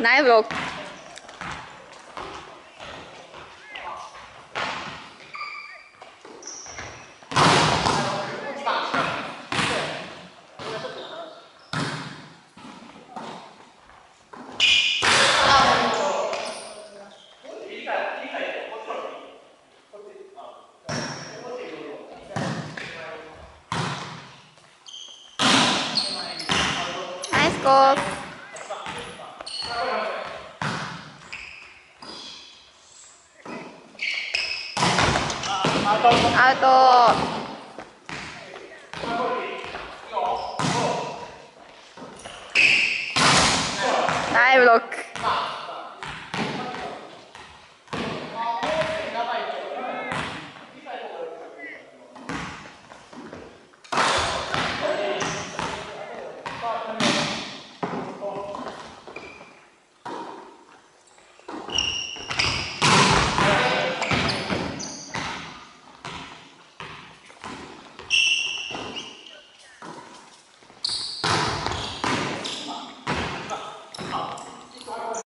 Nice Brock. Let's go. アウト。ナイブロック。